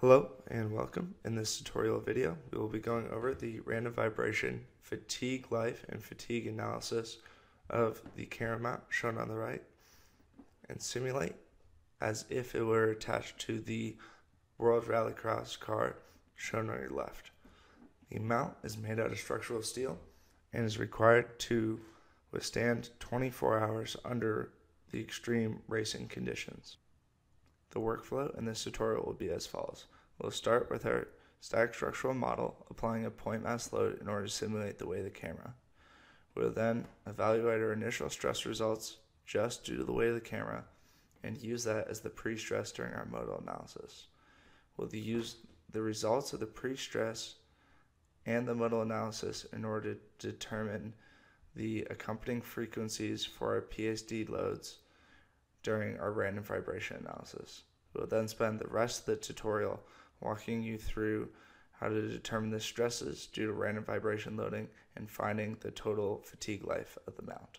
Hello and welcome. In this tutorial video, we will be going over the random vibration, fatigue life, and fatigue analysis of the camera mount shown on the right and simulate as if it were attached to the World Rallycross car shown on your left. The mount is made out of structural steel and is required to withstand 24 hours under the extreme racing conditions. The workflow in this tutorial will be as follows. We'll start with our static structural model, applying a point mass load in order to simulate the way of the camera. We'll then evaluate our initial stress results just due to the weight of the camera and use that as the pre-stress during our modal analysis. We'll use the results of the pre-stress and the modal analysis in order to determine the accompanying frequencies for our PSD loads during our random vibration analysis. We'll then spend the rest of the tutorial walking you through how to determine the stresses due to random vibration loading and finding the total fatigue life of the mount.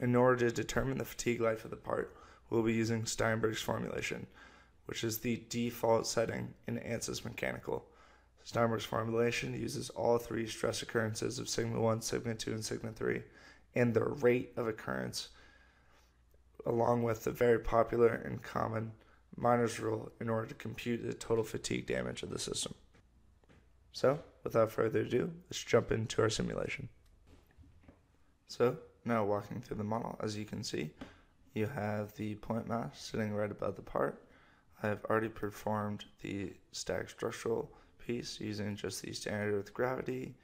In order to determine the fatigue life of the part, we'll be using Steinberg's formulation, which is the default setting in ANSYS Mechanical. Steinberg's formulation uses all three stress occurrences of sigma 1, sigma 2, and sigma 3, and the rate of occurrence along with the very popular and common Miner's rule in order to compute the total fatigue damage of the system. So, without further ado, let's jump into our simulation. So, now walking through the model, as you can see, you have the point mass sitting right above the part. I have already performed the static structural piece using just the standard with gravity.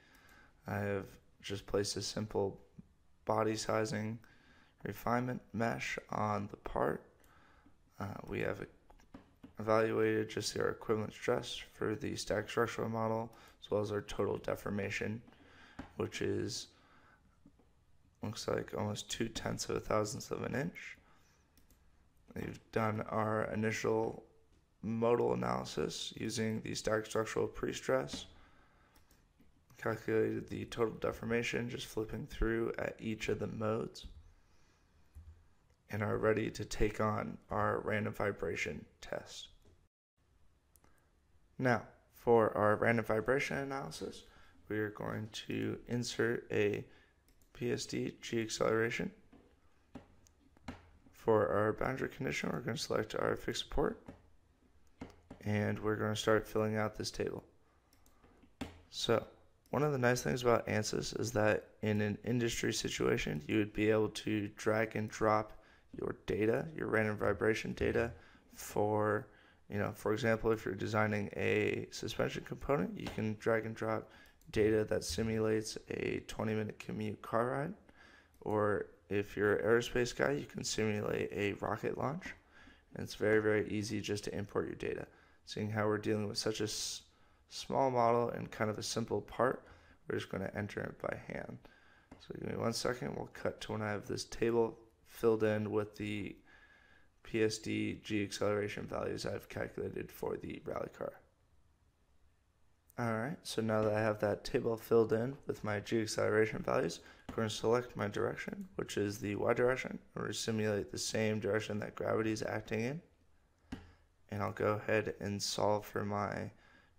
I have just placed a simple body sizing refinement mesh on the part. Uh, we have evaluated just our equivalent stress for the static structural model as well as our total deformation, which is looks like almost two tenths of a thousandth of an inch. We've done our initial modal analysis using the static structural pre-stress calculated the total deformation just flipping through at each of the modes and are ready to take on our random vibration test. Now, for our random vibration analysis, we are going to insert a PSD G acceleration. For our boundary condition, we're going to select our fixed support and we're going to start filling out this table. So, one of the nice things about ANSYS is that in an industry situation, you would be able to drag and drop your data, your random vibration data for, you know, for example, if you're designing a suspension component, you can drag and drop data that simulates a 20 minute commute car ride. Or if you're an aerospace guy, you can simulate a rocket launch. And it's very, very easy just to import your data. Seeing how we're dealing with such a s- small model and kind of a simple part, we're just going to enter it by hand. So give me one second. We'll cut to when I have this table filled in with the PSD G acceleration values I've calculated for the rally car. Alright, so now that I have that table filled in with my G acceleration values, I'm going to select my direction, which is the Y direction. I'm going to simulate the same direction that gravity is acting in. And I'll go ahead and solve for my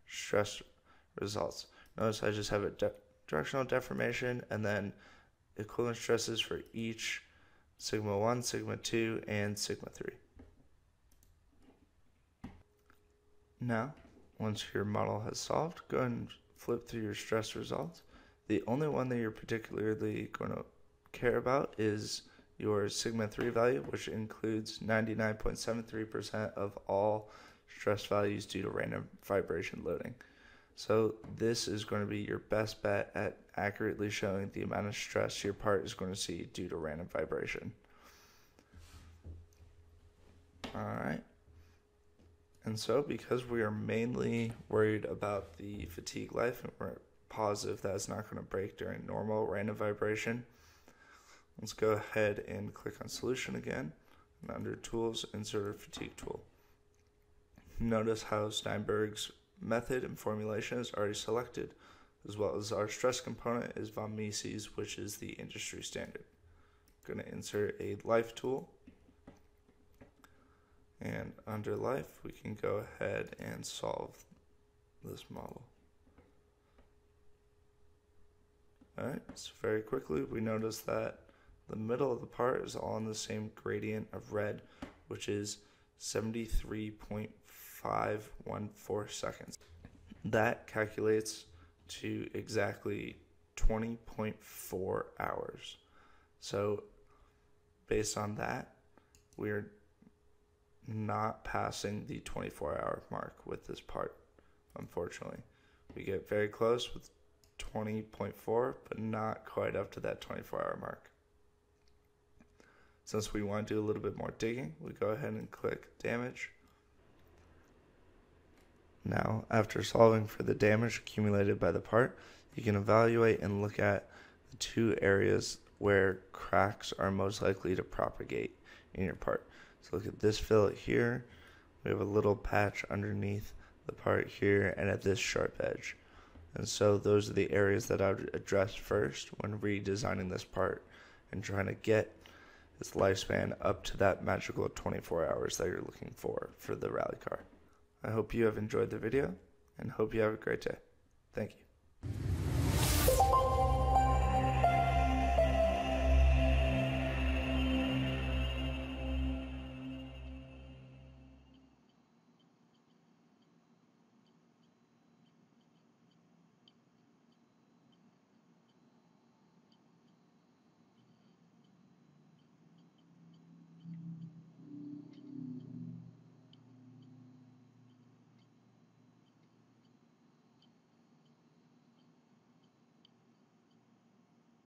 stress results. Notice I just have a de directional deformation and then equivalent stresses for each sigma 1, sigma 2, and sigma 3. Now, once your model has solved, go and flip through your stress results. The only one that you're particularly going to care about is your sigma 3 value, which includes 99.73% of all stress values due to random vibration loading. So this is going to be your best bet at accurately showing the amount of stress your part is going to see due to random vibration. All right. And so because we are mainly worried about the fatigue life and we're positive that it's not going to break during normal random vibration, let's go ahead and click on solution again and under tools insert a fatigue tool. Notice how Steinberg's method and formulation is already selected, as well as our stress component is von Mises, which is the industry standard. I'm going to insert a life tool. And under life, we can go ahead and solve this model. Alright, so very quickly we notice that the middle of the part is all in the same gradient of red, which is 73.514 seconds. That calculates to exactly 20.4 hours. So, based on that, we're not passing the 24 hour mark with this part, unfortunately. We get very close with 20.4, but not quite up to that 24 hour mark. Since we want to do a little bit more digging, we go ahead and click damage. Now, after solving for the damage accumulated by the part, you can evaluate and look at the two areas where cracks are most likely to propagate in your part. So look at this fillet here. We have a little patch underneath the part here and at this sharp edge. And so those are the areas that I would address first when redesigning this part and trying to get its lifespan up to that magical 24 hours that you're looking for for the rally car. I hope you have enjoyed the video and hope you have a great day. Thank you.